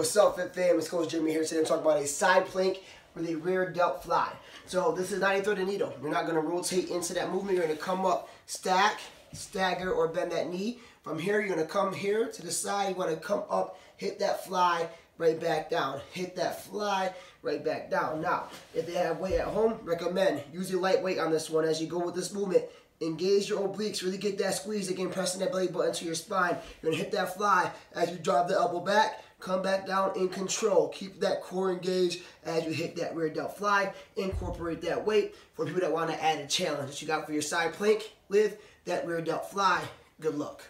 what's up, Fit Fam? It's Coach Jimmy here today. I'm talking about a side plank with a rear delt fly. So this is 93rd and needle. You're not going to rotate into that movement. You're going to come up, stack, stagger, or bend that knee. From here, you're going to come here to the side. You want to come up, hit that fly, right back down. Hit that fly, right back down. Now, if they have weight at home, recommend use your light weight on this one as you go with this movement. Engage your obliques, really get that squeeze again, pressing that belly button to your spine. You're gonna hit that fly as you drop the elbow back, come back down in control. Keep that core engaged as you hit that rear delt fly. Incorporate that weight for people that wanna add a challenge that you got for your side plank with that rear delt fly. Good luck.